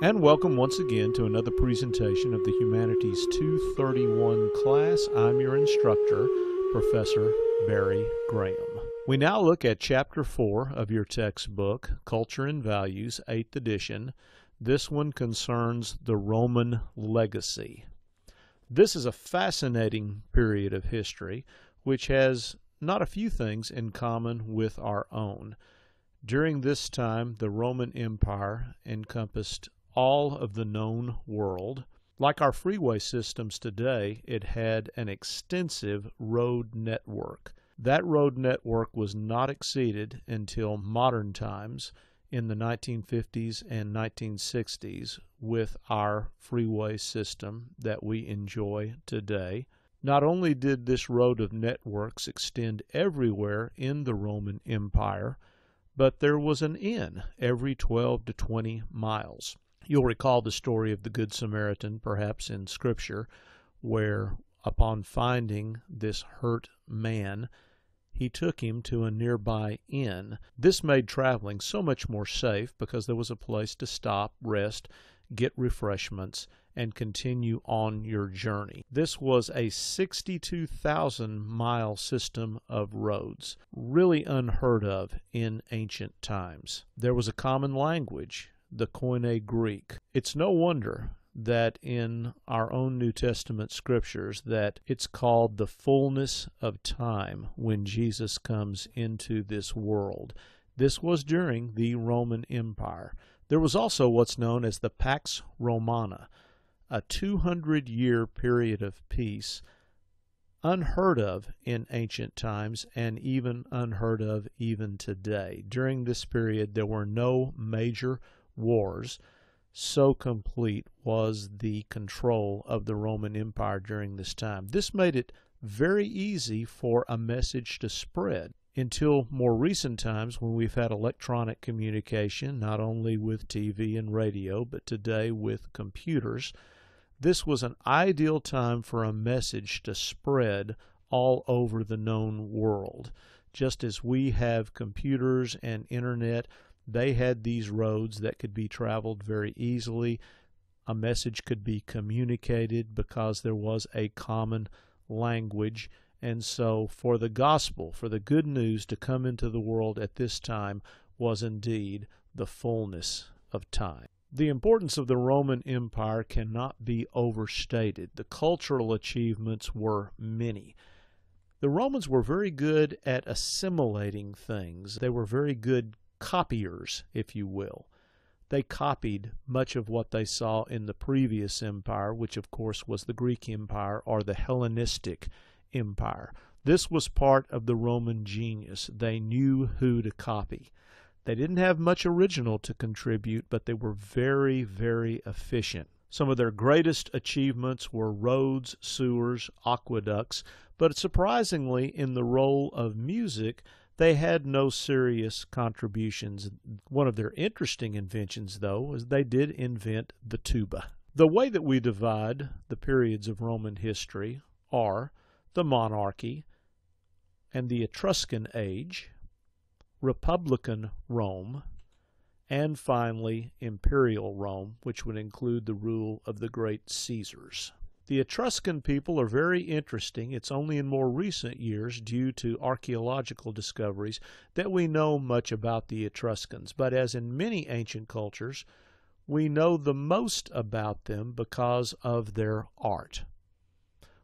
And welcome once again to another presentation of the Humanities 231 class. I'm your instructor, Professor Barry Graham. We now look at Chapter 4 of your textbook, Culture and Values, 8th edition. This one concerns the Roman legacy. This is a fascinating period of history which has not a few things in common with our own. During this time, the Roman Empire encompassed all of the known world. Like our freeway systems today, it had an extensive road network. That road network was not exceeded until modern times in the 1950s and 1960s with our freeway system that we enjoy today. Not only did this road of networks extend everywhere in the Roman Empire, but there was an inn every 12 to 20 miles. You'll recall the story of the Good Samaritan, perhaps in Scripture, where upon finding this hurt man, he took him to a nearby inn. This made traveling so much more safe because there was a place to stop, rest, get refreshments, and continue on your journey. This was a 62,000 mile system of roads, really unheard of in ancient times. There was a common language the Koine Greek. It's no wonder that in our own New Testament scriptures that it's called the fullness of time when Jesus comes into this world. This was during the Roman Empire. There was also what's known as the Pax Romana, a 200 year period of peace unheard of in ancient times and even unheard of even today. During this period, there were no major wars, so complete was the control of the Roman Empire during this time. This made it very easy for a message to spread until more recent times when we've had electronic communication, not only with TV and radio, but today with computers. This was an ideal time for a message to spread all over the known world. Just as we have computers and internet, they had these roads that could be traveled very easily. A message could be communicated because there was a common language. And so, for the gospel, for the good news to come into the world at this time, was indeed the fullness of time. The importance of the Roman Empire cannot be overstated. The cultural achievements were many. The Romans were very good at assimilating things. They were very good copiers, if you will. They copied much of what they saw in the previous empire, which of course was the Greek Empire or the Hellenistic Empire. This was part of the Roman genius. They knew who to copy. They didn't have much original to contribute, but they were very, very efficient. Some of their greatest achievements were roads, sewers, aqueducts, but surprisingly, in the role of music, they had no serious contributions. One of their interesting inventions, though, was they did invent the tuba. The way that we divide the periods of Roman history are the monarchy and the Etruscan age, Republican Rome, and finally Imperial Rome, which would include the rule of the great Caesars. The Etruscan people are very interesting. It's only in more recent years, due to archaeological discoveries, that we know much about the Etruscans. But as in many ancient cultures, we know the most about them because of their art.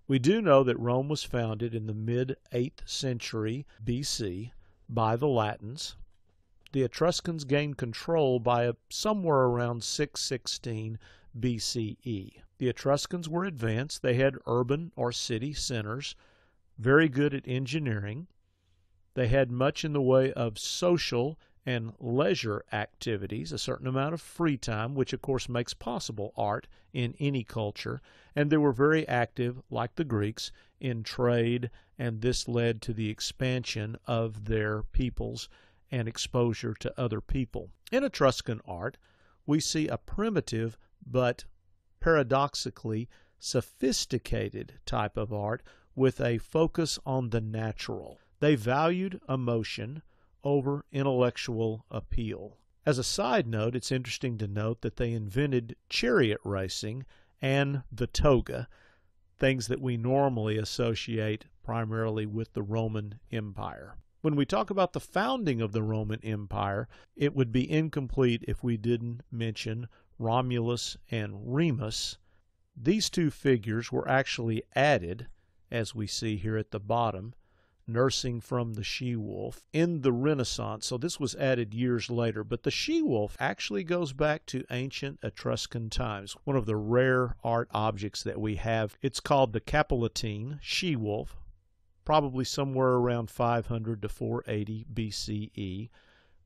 We do know that Rome was founded in the mid 8th century BC by the Latins. The Etruscans gained control by somewhere around 616 BCE. The Etruscans were advanced. They had urban or city centers, very good at engineering. They had much in the way of social and leisure activities, a certain amount of free time, which of course makes possible art in any culture. And they were very active, like the Greeks, in trade, and this led to the expansion of their peoples and exposure to other people. In Etruscan art, we see a primitive but paradoxically sophisticated type of art with a focus on the natural. They valued emotion over intellectual appeal. As a side note, it's interesting to note that they invented chariot racing and the toga, things that we normally associate primarily with the Roman Empire. When we talk about the founding of the Roman Empire, it would be incomplete if we didn't mention Romulus and Remus. These two figures were actually added, as we see here at the bottom, nursing from the she wolf in the Renaissance. So this was added years later, but the she wolf actually goes back to ancient Etruscan times. One of the rare art objects that we have. It's called the Capitoline she wolf, probably somewhere around 500 to 480 BCE.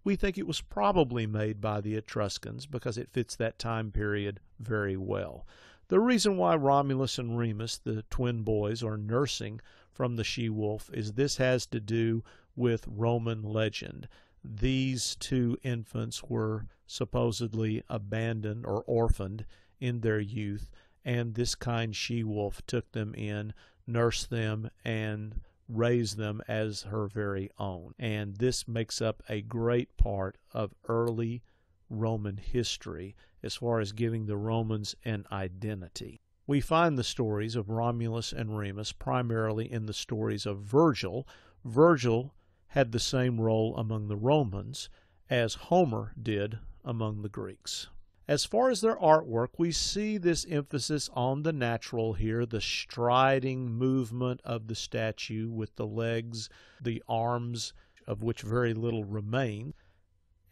We think it was probably made by the Etruscans because it fits that time period very well. The reason why Romulus and Remus, the twin boys, are nursing from the she wolf is this has to do with Roman legend. These two infants were supposedly abandoned or orphaned in their youth, and this kind she wolf took them in, nursed them, and raised them as her very own. And this makes up a great part of early Roman history as far as giving the Romans an identity. We find the stories of Romulus and Remus primarily in the stories of Virgil. Virgil had the same role among the Romans as Homer did among the Greeks. As far as their artwork, we see this emphasis on the natural here, the striding movement of the statue with the legs, the arms, of which very little remain.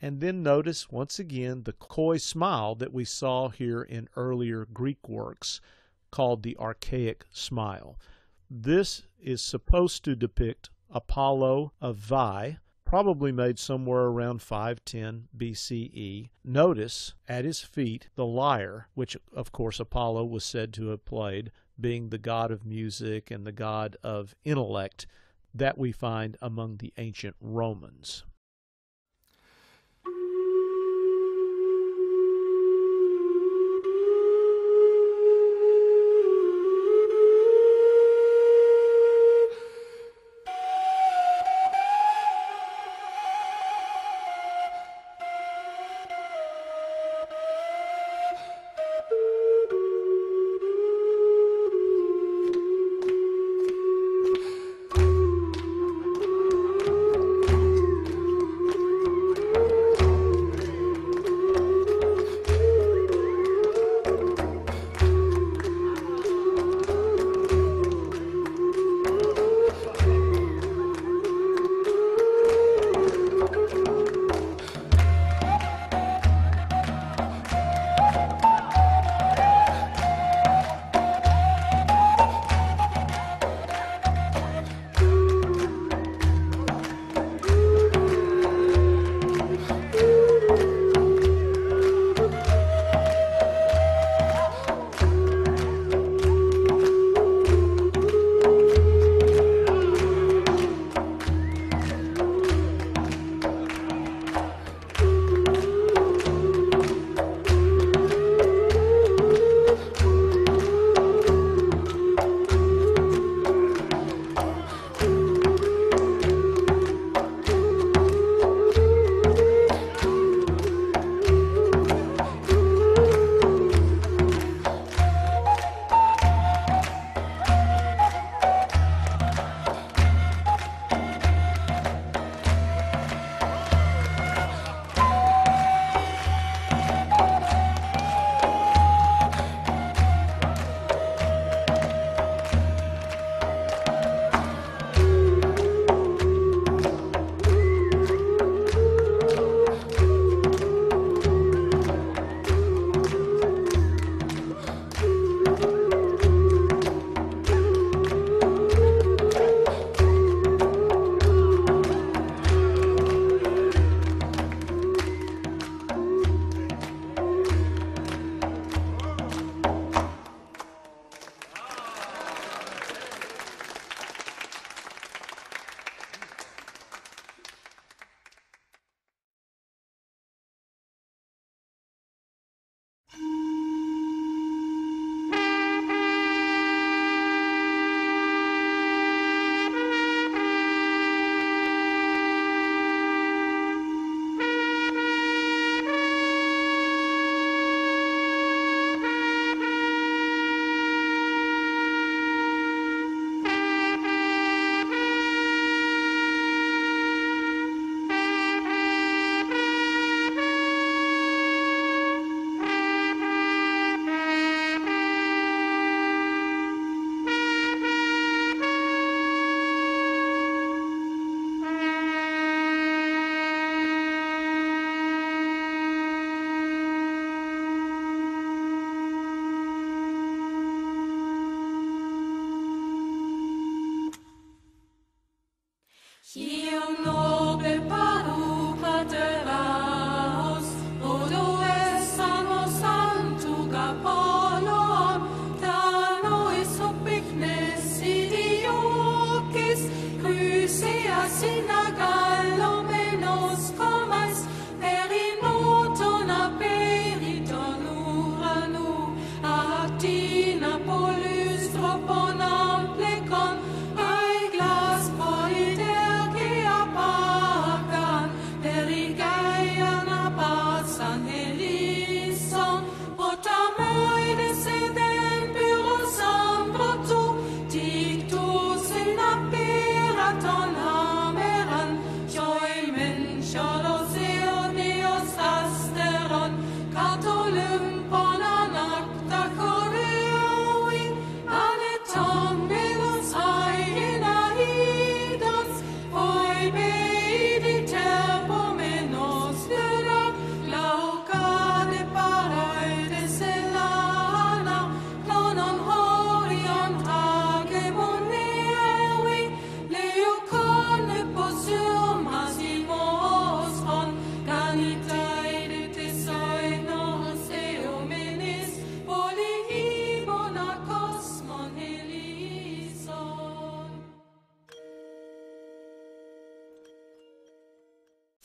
And then notice once again the coy smile that we saw here in earlier Greek works called the archaic smile. This is supposed to depict Apollo of Veii, probably made somewhere around 510 BCE. Notice at his feet the lyre, which of course Apollo was said to have played, being the god of music and the god of intellect that we find among the ancient Romans.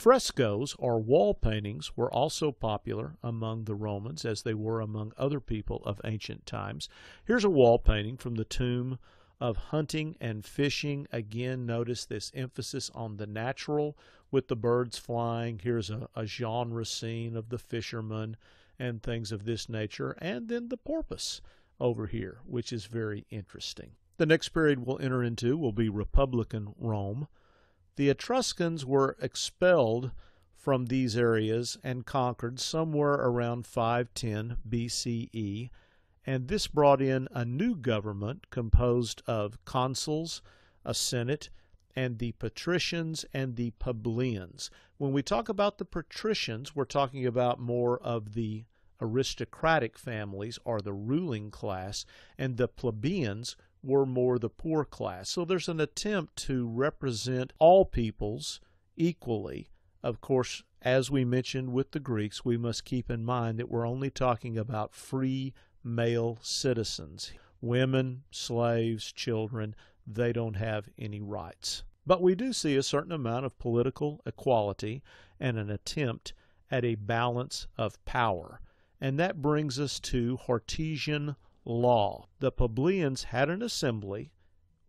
Frescoes or wall paintings were also popular among the Romans as they were among other people of ancient times. Here's a wall painting from the tomb of hunting and fishing. Again, notice this emphasis on the natural with the birds flying. Here's a, a genre scene of the fishermen and things of this nature. And then the porpoise over here, which is very interesting. The next period we'll enter into will be Republican Rome. The Etruscans were expelled from these areas and conquered somewhere around 510 BCE and this brought in a new government composed of consuls, a senate, and the patricians and the plebeians. When we talk about the patricians, we're talking about more of the aristocratic families or the ruling class, and the plebeians were more the poor class. So there's an attempt to represent all peoples equally. Of course, as we mentioned with the Greeks, we must keep in mind that we're only talking about free male citizens. Women, slaves, children, they don't have any rights. But we do see a certain amount of political equality and an attempt at a balance of power. And that brings us to Hortensian law. The plebeians had an assembly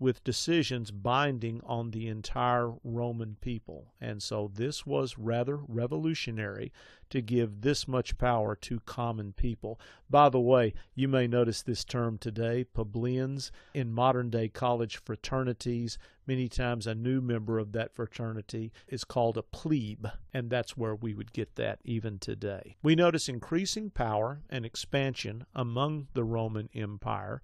with decisions binding on the entire Roman people. And so this was rather revolutionary to give this much power to common people. By the way, you may notice this term today, plebeians, in modern day college fraternities. Many times a new member of that fraternity is called a plebe, and that's where we would get that even today. We notice increasing power and expansion among the Roman Empire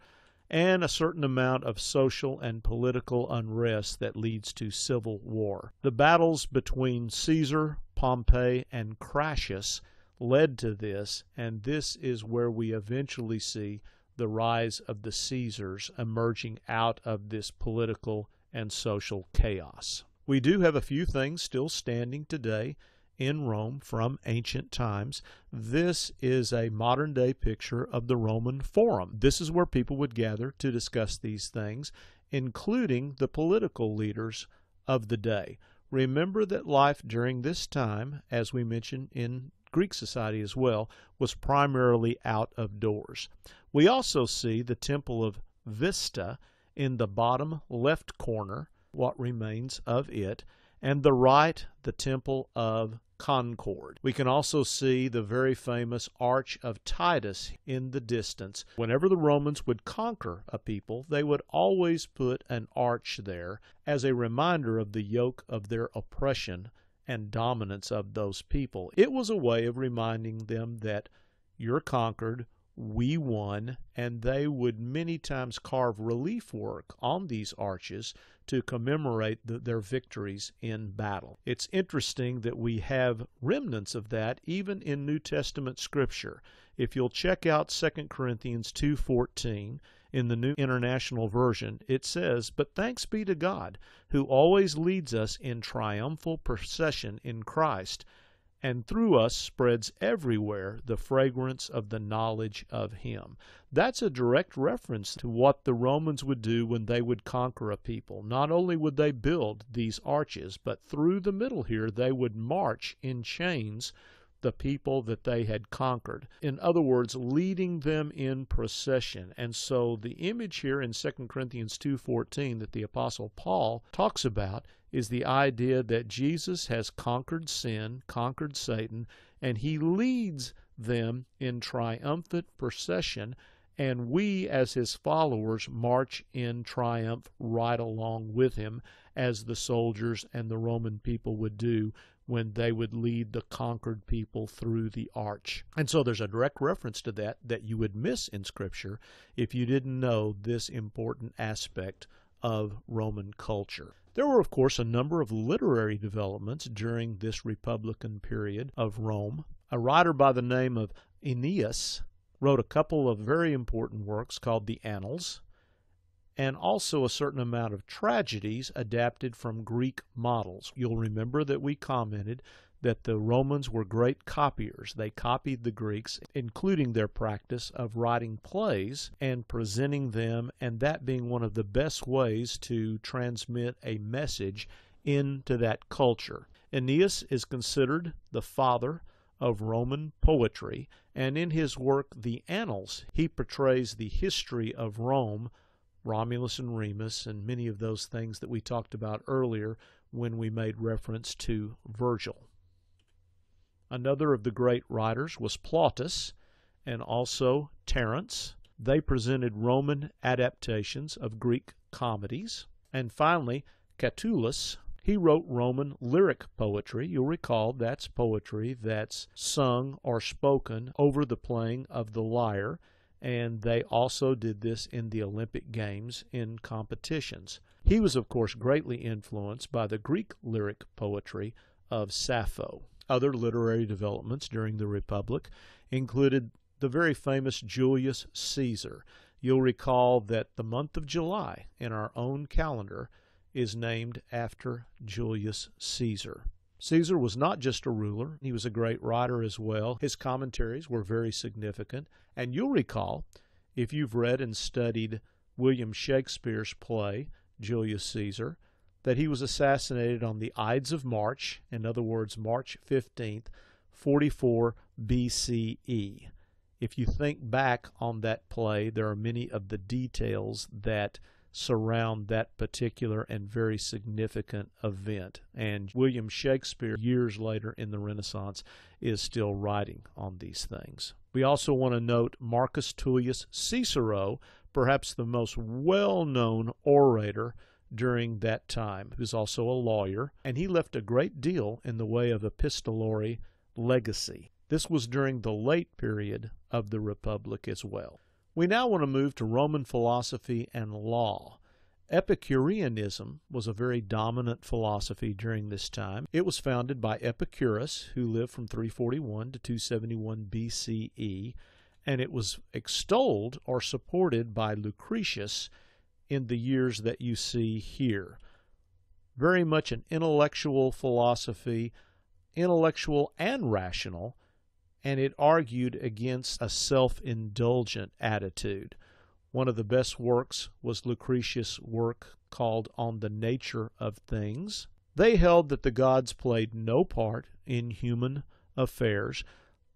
and a certain amount of social and political unrest that leads to civil war. The battles between Caesar, Pompey, and Crassus led to this, and this is where we eventually see the rise of the Caesars emerging out of this political and social chaos. We do have a few things still standing today in Rome from ancient times. This is a modern day picture of the Roman Forum. This is where people would gather to discuss these things, including the political leaders of the day. Remember that life during this time, as we mentioned in Greek society as well, was primarily out of doors. We also see the Temple of Vesta in the bottom left corner, what remains of it, and the right, the Temple of Concord. We can also see the very famous Arch of Titus in the distance. Whenever the Romans would conquer a people, they would always put an arch there as a reminder of the yoke of their oppression and dominance of those people. It was a way of reminding them that you're conquered, we won, and they would many times carve relief work on these arches to commemorate the, their victories in battle. It's interesting that we have remnants of that even in New Testament scripture. If you'll check out 2 Corinthians 2:14 in the New International Version, it says, "But thanks be to God, who always leads us in triumphal procession in Christ." And through us spreads everywhere the fragrance of the knowledge of Him. That's a direct reference to what the Romans would do when they would conquer a people. Not only would they build these arches, but through the middle here they would march in chains the people that they had conquered. In other words, leading them in procession. And so the image here in 2 Corinthians 2:14 that the apostle Paul talks about is the idea that Jesus has conquered sin, conquered Satan, and he leads them in triumphant procession, and we, as his followers, march in triumph right along with him, as the soldiers and the Roman people would do when they would lead the conquered people through the arch. And so there's a direct reference to that that you would miss in Scripture if you didn't know this important aspect of Roman culture. There were, of course, a number of literary developments during this Republican period of Rome. A writer by the name of Ennius wrote a couple of very important works called the Annals, and also a certain amount of tragedies adapted from Greek models. You'll remember that we commented that the Romans were great copiers. They copied the Greeks, including their practice of writing plays and presenting them, and that being one of the best ways to transmit a message into that culture. Ennius is considered the father of Roman poetry, and in his work The Annals, he portrays the history of Rome, Romulus and Remus, and many of those things that we talked about earlier when we made reference to Virgil. Another of the great writers was Plautus and also Terence. They presented Roman adaptations of Greek comedies. And finally, Catullus, he wrote Roman lyric poetry. You'll recall that's poetry that's sung or spoken over the playing of the lyre, and they also did this in the Olympic Games in competitions. He was, of course, greatly influenced by the Greek lyric poetry of Sappho. Other literary developments during the Republic included the very famous Julius Caesar. You'll recall that the month of July in our own calendar is named after Julius Caesar. Caesar was not just a ruler, he was a great writer as well. His commentaries were very significant. And you'll recall, if you've read and studied William Shakespeare's play, Julius Caesar, that he was assassinated on the Ides of March, in other words, March 15th, 44 BCE. If you think back on that play, there are many of the details that surround that particular and very significant event. And William Shakespeare, years later in the Renaissance, is still writing on these things. We also want to note Marcus Tullius Cicero, perhaps the most well known orator during that time, who's also a lawyer, and he left a great deal in the way of epistolary legacy. This was during the late period of the Republic as well. We now want to move to Roman philosophy and law. Epicureanism was a very dominant philosophy during this time. It was founded by Epicurus, who lived from 341 to 271 BCE, and it was extolled or supported by Lucretius in the years that you see here. Very much an intellectual philosophy, intellectual and rational, and it argued against a self indulgent attitude. One of the best works was Lucretius' work called On the Nature of Things. They held that the gods played no part in human affairs.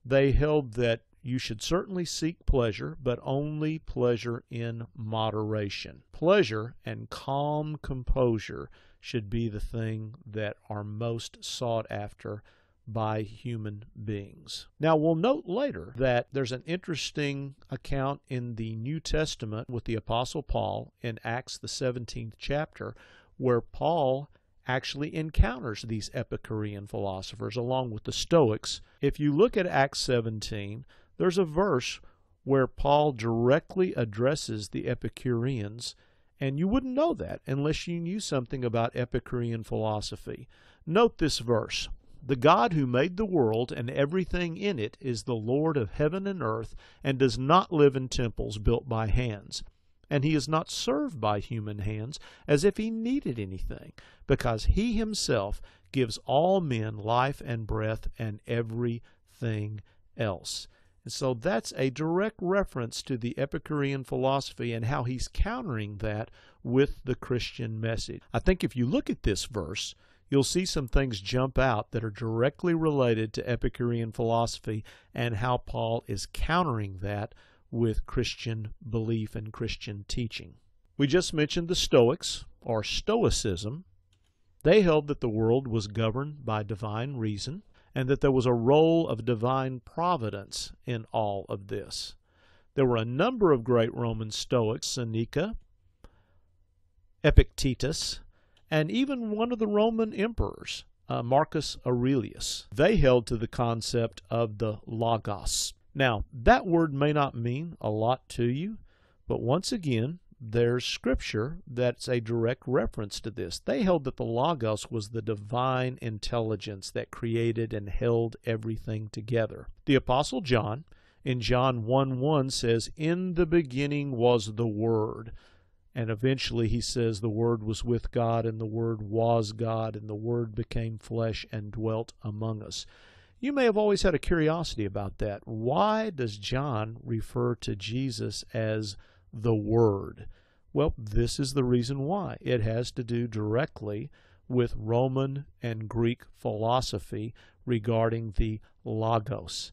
They held that you should certainly seek pleasure, but only pleasure in moderation. Pleasure and calm composure should be the thing that are most sought after by human beings. Now, we'll note later that there's an interesting account in the New Testament with the Apostle Paul in Acts, the 17th chapter, where Paul actually encounters these Epicurean philosophers along with the Stoics. If you look at Acts 17, there's a verse where Paul directly addresses the Epicureans, and you wouldn't know that unless you knew something about Epicurean philosophy. Note this verse the God who made the world and everything in it is the Lord of heaven and earth, and does not live in temples built by hands. And he is not served by human hands as if he needed anything, because he himself gives all men life and breath and everything else. And so that's a direct reference to the Epicurean philosophy and how he's countering that with the Christian message. I think if you look at this verse, you'll see some things jump out that are directly related to Epicurean philosophy and how Paul is countering that with Christian belief and Christian teaching. We just mentioned the Stoics, or Stoicism. They held that the world was governed by divine reason and that there was a role of divine providence in all of this. There were a number of great Roman Stoics, Seneca, Epictetus, and even one of the Roman emperors, uh, Marcus Aurelius. They held to the concept of the logos. Now, that word may not mean a lot to you, but once again, there's scripture that's a direct reference to this. They held that the Logos was the divine intelligence that created and held everything together. The Apostle John in John 1 1 says, In the beginning was the Word. And eventually he says the Word was with God, and the Word was God, and the Word became flesh and dwelt among us. You may have always had a curiosity about that. Why does John refer to Jesus as the Word? Well, this is the reason why. It has to do directly with Roman and Greek philosophy regarding the Logos.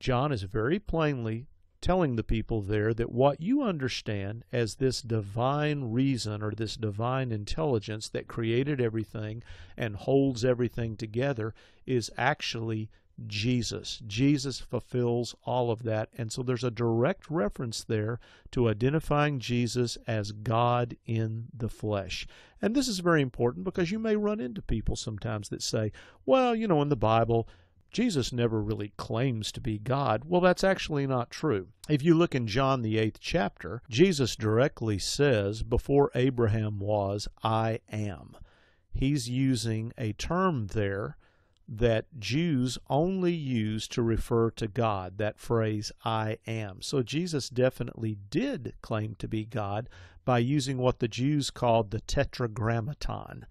John is very plainly telling the people there that what you understand as this divine reason or this divine intelligence that created everything and holds everything together is actually Jesus. Jesus fulfills all of that. And so there's a direct reference there to identifying Jesus as God in the flesh. And this is very important because you may run into people sometimes that say, well, you know, in the Bible, Jesus never really claims to be God. Well, that's actually not true. If you look in John, the eighth chapter, Jesus directly says, Before Abraham was, I am. He's using a term there that Jews only use to refer to God, that phrase, I am. So Jesus definitely did claim to be God by using what the Jews called the tetragrammaton.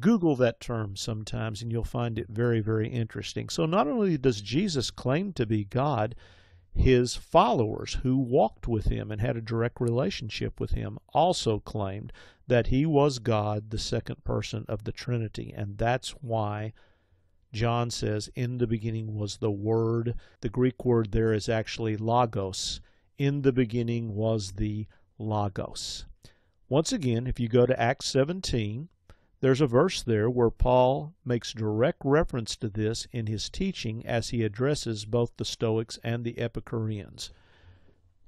Google that term sometimes and you'll find it very, very interesting. So, not only does Jesus claim to be God, his followers who walked with him and had a direct relationship with him also claimed that he was God, the second person of the Trinity. And that's why John says, In the beginning was the Word. The Greek word there is actually logos. In the beginning was the logos. Once again, if you go to Acts 17, there's a verse there where Paul makes direct reference to this in his teaching as he addresses both the Stoics and the Epicureans.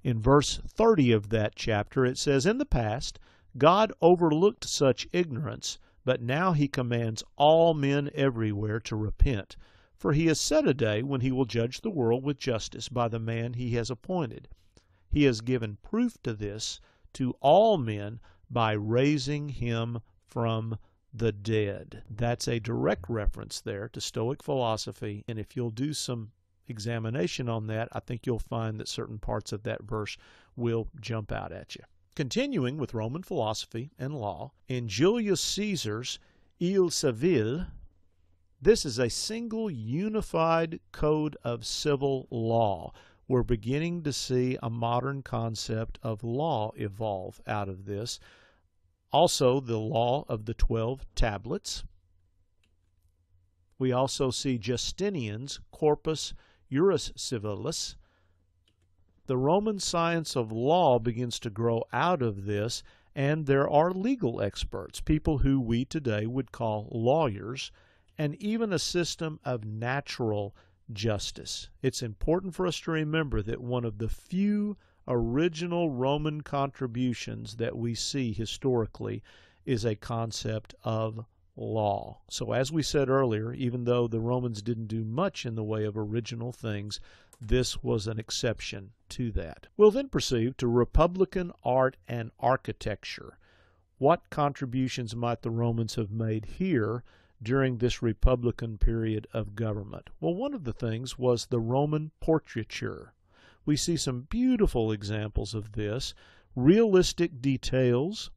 In verse 30 of that chapter, it says, In the past, God overlooked such ignorance, but now he commands all men everywhere to repent. For he has set a day when he will judge the world with justice by the man he has appointed. He has given proof to this to all men by raising him from the dead. That's a direct reference there to Stoic philosophy. And if you'll do some examination on that, I think you'll find that certain parts of that verse will jump out at you. Continuing with Roman philosophy and law, in Julius Caesar's Il Civile, this is a single unified code of civil law. We're beginning to see a modern concept of law evolve out of this. Also, the law of the 12 tablets. We also see Justinian's Corpus Juris Civilis. The Roman science of law begins to grow out of this, and there are legal experts, people who we today would call lawyers, and even a system of natural justice. It's important for us to remember that one of the few original Roman contributions that we see historically is a concept of law. So, as we said earlier, even though the Romans didn't do much in the way of original things, this was an exception to that. We'll then proceed to Republican art and architecture. What contributions might the Romans have made here during this Republican period of government? Well, one of the things was the Roman portraiture we see some beautiful examples of this. Realistic details.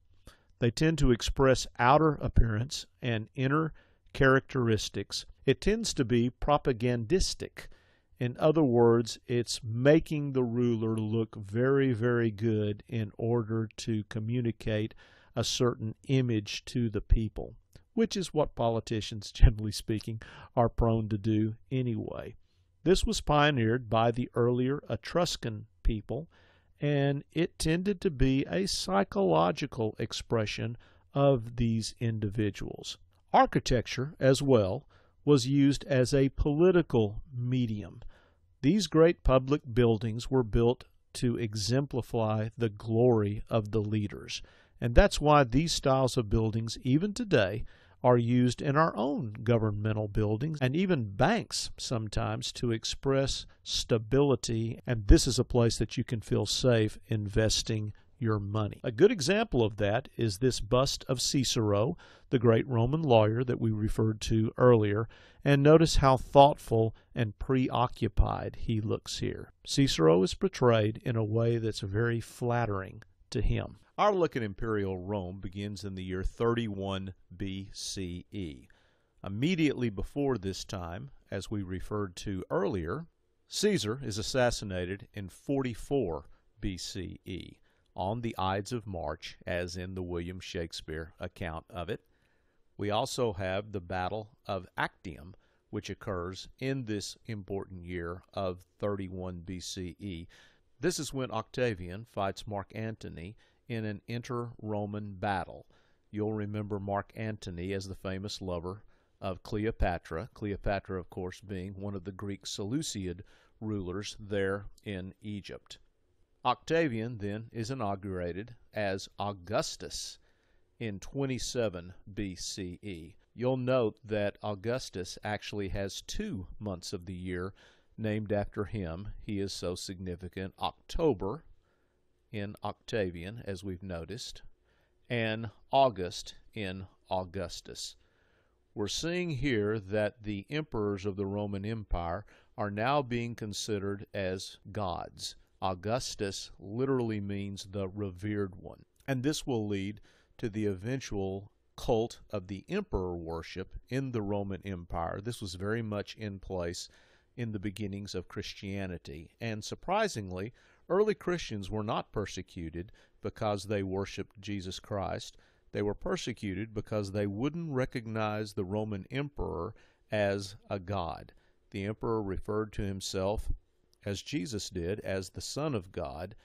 They tend to express outer appearance and inner characteristics. It tends to be propagandistic. In other words, it's making the ruler look very, very good in order to communicate a certain image to the people, which is what politicians, generally speaking, are prone to do anyway. This was pioneered by the earlier Etruscan people, and it tended to be a psychological expression of these individuals. Architecture, as well, was used as a political medium. These great public buildings were built to exemplify the glory of the leaders. And that's why these styles of buildings, even today, are used in our own governmental buildings and even banks sometimes to express stability. And this is a place that you can feel safe investing your money. A good example of that is this bust of Cicero, the great Roman lawyer that we referred to earlier, and notice how thoughtful and preoccupied he looks here. Cicero is portrayed in a way that's very flattering to him. Our look at imperial Rome begins in the year 31 BCE. Immediately before this time, as we referred to earlier, Caesar is assassinated in 44 BCE on the Ides of March, as in the William Shakespeare account of it. We also have the Battle of Actium, which occurs in this important year of 31 BCE. This is when Octavian fights Mark Antony in an inter Roman battle. You'll remember Mark Antony as the famous lover of Cleopatra. Cleopatra, of course, being one of the Greek Seleucid rulers there in Egypt. Octavian then is inaugurated as Augustus in 27 BCE. You'll note that Augustus actually has two months of the year named after him. He is so significant. October in Octavian, as we've noticed, and August in Augustus. We're seeing here that the emperors of the Roman Empire are now being considered as gods. Augustus literally means the revered one. And this will lead to the eventual cult of the emperor worship in the Roman Empire. This was very much in place in the beginnings of Christianity. And surprisingly, early Christians were not persecuted because they worshiped Jesus Christ. They were persecuted because they wouldn't recognize the Roman emperor as a god. The emperor referred to himself as Jesus did, as the Son of God,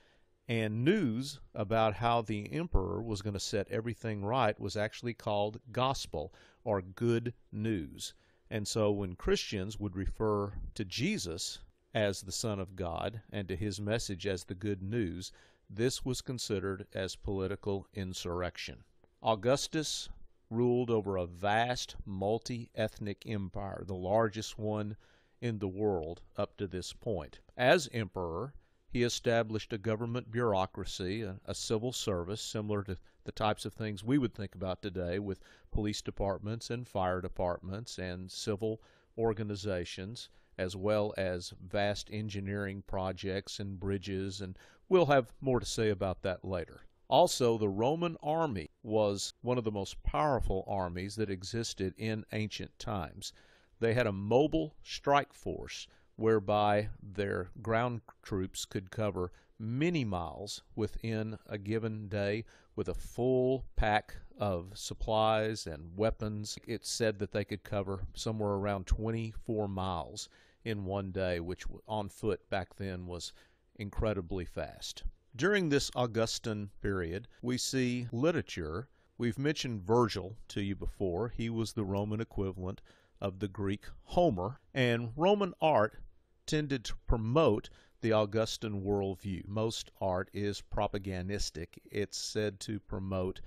and news about how the emperor was going to set everything right was actually called gospel or good news. And so when Christians would refer to Jesus as the Son of God and to his message as the good news, this was considered as political insurrection. Augustus ruled over a vast multi ethnic empire, the largest one in the world up to this point. As emperor, he established a government bureaucracy, a, a, civil service similar to the types of things we would think about today with police departments and fire departments and civil organizations, as well as vast engineering projects and bridges, and we'll have more to say about that later. Also, the Roman army was one of the most powerful armies that existed in ancient times. They had a mobile strike force whereby their ground troops could cover many miles within a given day with a full pack of supplies and weapons. It's said that they could cover somewhere around 24 miles in one day, which on foot back then was incredibly fast. During this Augustan period, we see literature. We've mentioned Virgil to you before. He was the Roman equivalent of the Greek Homer, and Roman art tended to promote the Augustan worldview. Most art is propagandistic. It's said to promote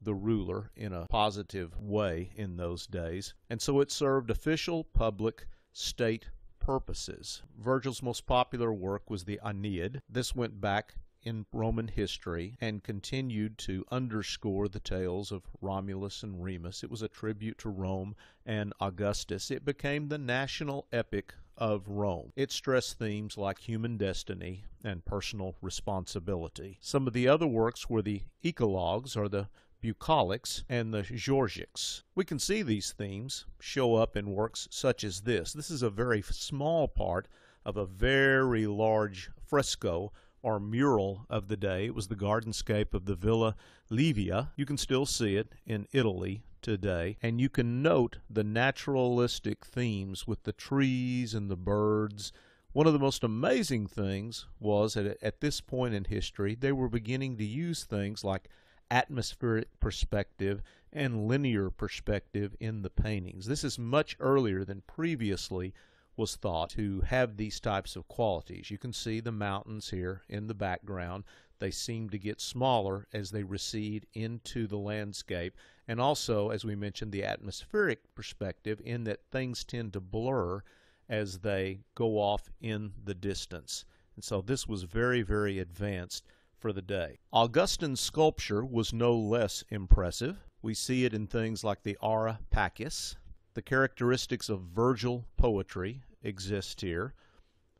the ruler in a positive way in those days. And so it served official, public, state purposes. Virgil's most popular work was the Aeneid. This went back in Roman history and continued to underscore the tales of Romulus and Remus. It was a tribute to Rome and Augustus. It became the national epic of Rome. It stressed themes like human destiny and personal responsibility. Some of the other works were the Eclogues, or the bucolics, and the Georgics. We can see these themes show up in works such as this. This is a very small part of a very large fresco or mural of the day. It was the gardenscape of the Villa Livia. You can still see it in Italy today, and you can note the naturalistic themes with the trees and the birds. One of the most amazing things was that at this point in history, they were beginning to use things like atmospheric perspective and linear perspective in the paintings. This is much earlier than previously was thought to have these types of qualities. You can see the mountains here in the background. They seem to get smaller as they recede into the landscape. And also, as we mentioned, the atmospheric perspective in that things tend to blur as they go off in the distance. And so this was very, very advanced for the day. Augustine's sculpture was no less impressive. We see it in things like the Ara Pacis, the characteristics of Virgil poetry exist here.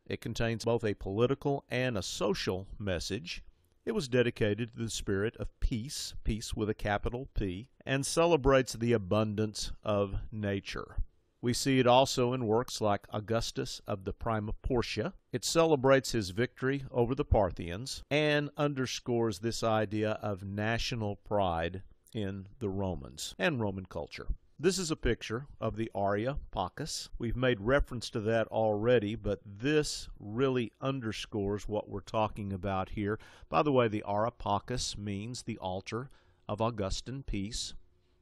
It contains both a political and a social message. It was dedicated to the spirit of peace, peace with a capital P, and celebrates the abundance of nature. We see it also in works like Augustus of the Prima Porta. It celebrates his victory over the Parthians and underscores this idea of national pride in the Romans and Roman culture. This is a picture of the Ara Pacis. We've made reference to that already, but this really underscores what we're talking about here. By the way, the Ara Pacis means the altar of Augustan peace.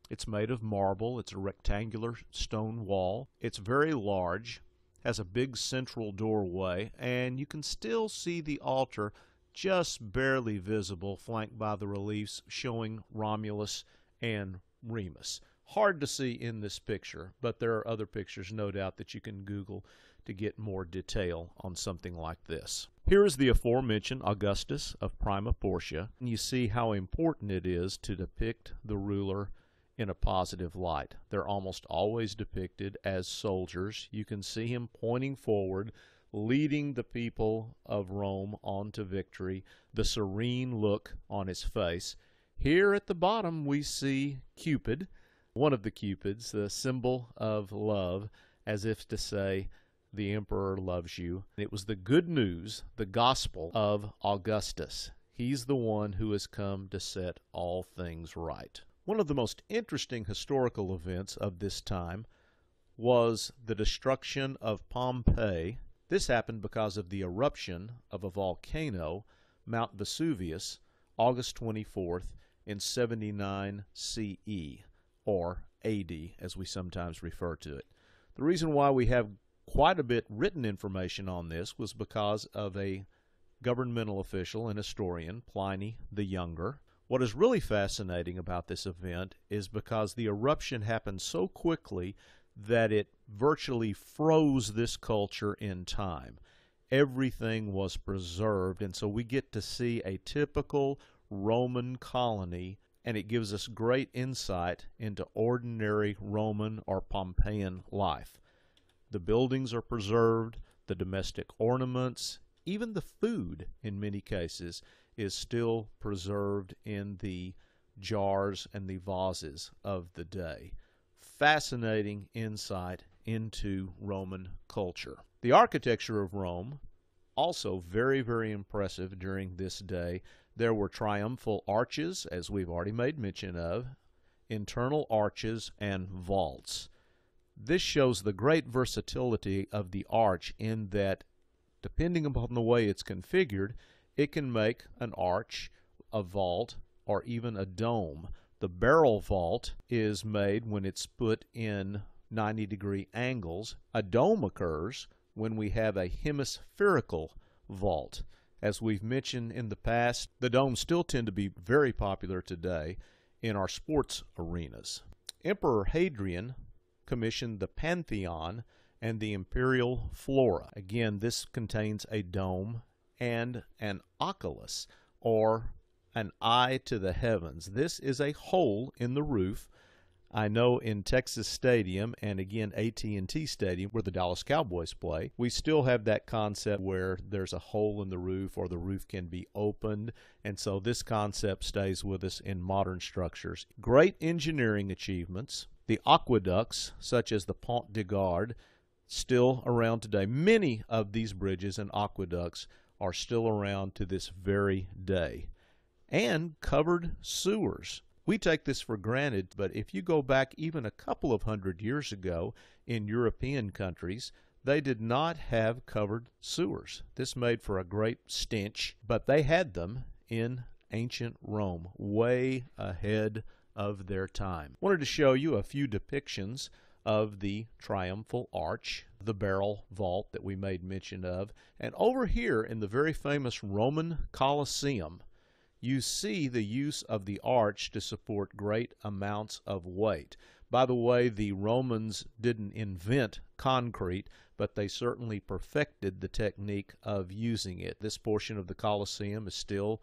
It's made of marble. It's a rectangular stone wall. It's very large, has a big central doorway, and you can still see the altar just barely visible, flanked by the reliefs showing Romulus and Remus. Hard to see in this picture, but there are other pictures, no doubt, that you can Google to get more detail on something like this. Here is the aforementioned Augustus of Prima Porta, and you see how important it is to depict the ruler in a positive light. They're almost always depicted as soldiers. You can see him pointing forward, leading the people of Rome on to victory, the serene look on his face. Here at the bottom, we see Cupid, one of the Cupids, the symbol of love, as if to say, the emperor loves you. It was the good news, the gospel of Augustus. He's the one who has come to set all things right. One of the most interesting historical events of this time was the destruction of Pompeii. This happened because of the eruption of a volcano, Mount Vesuvius, August 24th in 79 CE, or AD as we sometimes refer to it. The reason why we have quite a bit written information on this was because of a governmental official and historian, Pliny the Younger, what is really fascinating about this event is because the eruption happened so quickly that it virtually froze this culture in time. Everything was preserved, and so we get to see a typical Roman colony, and it gives us great insight into ordinary Roman or Pompeian life. The buildings are preserved, the domestic ornaments, even the food in many cases is still preserved in the jars and the vases of the day. Fascinating insight into Roman culture. The architecture of Rome, also very, very impressive during this day. There were triumphal arches, as we've already made mention of, internal arches, and vaults. This shows the great versatility of the arch in that, depending upon the way it's configured, it can make an arch, a vault, or even a dome. The barrel vault is made when it's put in 90 degree angles. A dome occurs when we have a hemispherical vault. As we've mentioned in the past, the domes still tend to be very popular today in our sports arenas. Emperor Hadrian commissioned the Pantheon and the Imperial Fora. Again, this contains a dome and an oculus, or an eye to the heavens. This is a hole in the roof. I know in Texas Stadium and again AT&T Stadium where the Dallas Cowboys play, we still have that concept where there's a hole in the roof or the roof can be opened, and so this concept stays with us in modern structures. Great engineering achievements. The aqueducts such as the Pont du Gard still around today. Many of these bridges and aqueducts are still around to this very day. And covered sewers. We take this for granted, but if you go back even a couple of hundred years ago in European countries, they did not have covered sewers. This made for a great stench, but they had them in ancient Rome, way ahead of their time. Wanted to show you a few depictions of the triumphal arch, the barrel vault that we made mention of. And over here in the very famous Roman Colosseum, you see the use of the arch to support great amounts of weight. By the way, the Romans didn't invent concrete, but they certainly perfected the technique of using it. This portion of the Colosseum is still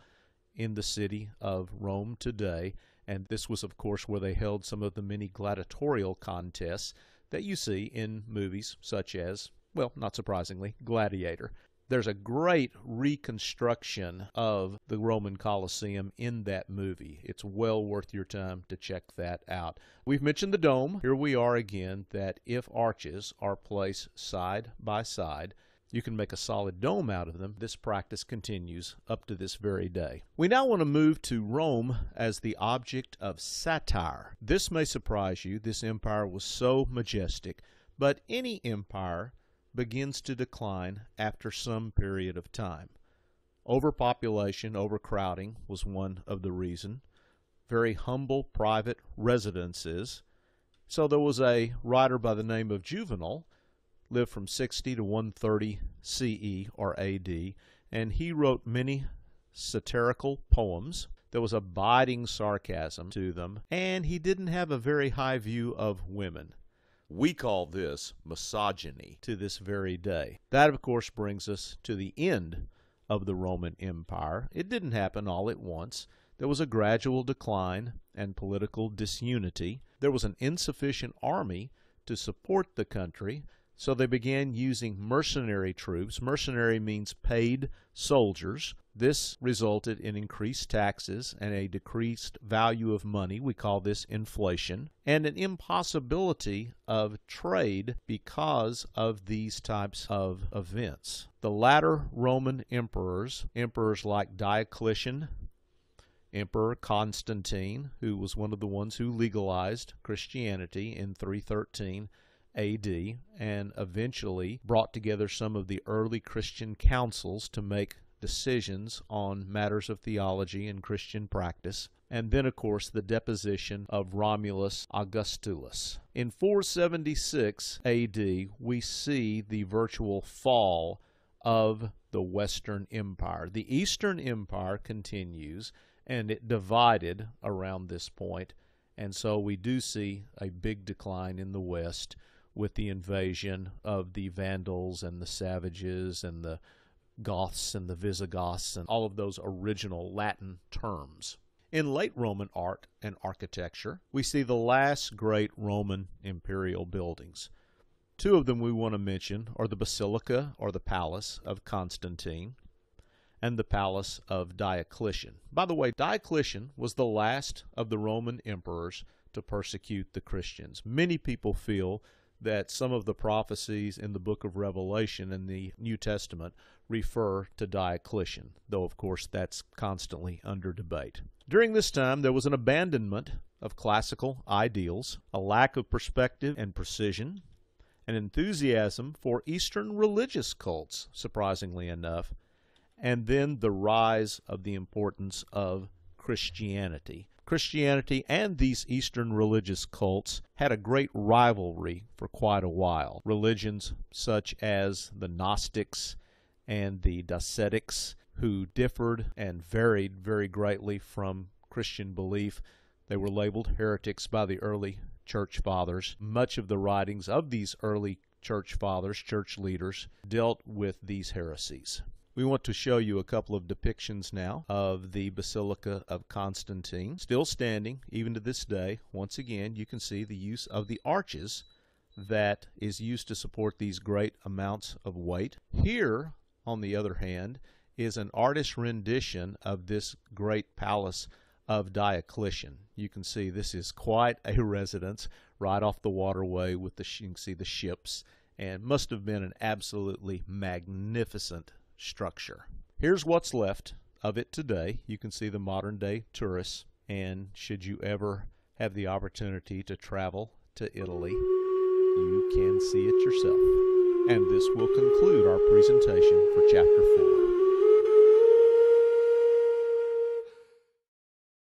in the city of Rome today, and this was, of course, where they held some of the many gladiatorial contests that you see in movies such as, well, not surprisingly, Gladiator. There's a great reconstruction of the Roman Colosseum in that movie. It's well worth your time to check that out. We've mentioned the dome. Here we are again that if arches are placed side by side, You can make a solid dome out of them. This practice continues up to this very day. We now want to move to Rome as the object of satire. This may surprise you. This empire was so majestic, but any empire begins to decline after some period of time. Overpopulation, overcrowding was one of the reason. Very humble private residences. So there was a writer by the name of Juvenal lived from 60 to 130 CE or AD, and he wrote many satirical poems. There was a biting sarcasm to them, and he didn't have a very high view of women. We call this misogyny to this very day. That, of course, brings us to the end of the Roman Empire. It didn't happen all at once. There was a gradual decline and political disunity. There was an insufficient army to support the country, so they began using mercenary troops. Mercenary means paid soldiers. This resulted in increased taxes and a decreased value of money. We call this inflation. And an impossibility of trade because of these types of events. The latter Roman emperors, emperors like Diocletian, Emperor Constantine, who was one of the ones who legalized Christianity in 313, AD and eventually brought together some of the early Christian councils to make decisions on matters of theology and Christian practice. And then, of course, the deposition of Romulus Augustulus. In 476 AD, we see the virtual fall of the Western Empire. The Eastern Empire continues, and it divided around this point, and so we do see a big decline in the West with the invasion of the Vandals and the Savages and the Goths and the Visigoths and all of those original Latin terms. In late Roman art and architecture, we see the last great Roman imperial buildings. Two of them we want to mention are the Basilica or the Palace of Constantine and the Palace of Diocletian. By the way, Diocletian was the last of the Roman emperors to persecute the Christians. Many people feel that some of the prophecies in the book of Revelation in the New Testament refer to Diocletian, though of course that's constantly under debate. During this time, there was an abandonment of classical ideals, a lack of perspective and precision, an enthusiasm for Eastern religious cults, surprisingly enough, and then the rise of the importance of Christianity Christianity and these Eastern religious cults had a great rivalry for quite a while. Religions such as the Gnostics and the Docetics, who differed and varied very greatly from Christian belief, they were labeled heretics by the early church fathers. Much of the writings of these early church fathers, church leaders, dealt with these heresies. We want to show you a couple of depictions now of the Basilica of Constantine, still standing even to this day. Once again, you can see the use of the arches that is used to support these great amounts of weight. Here, on the other hand, is an artist's rendition of this great palace of Diocletian. You can see this is quite a residence right off the waterway with the you can see the ships and must have been an absolutely magnificent structure. Here's what's left of it today. You can see the modern day tourists, and should you ever have the opportunity to travel to Italy, you can see it yourself. And this will conclude our presentation for Chapter 4.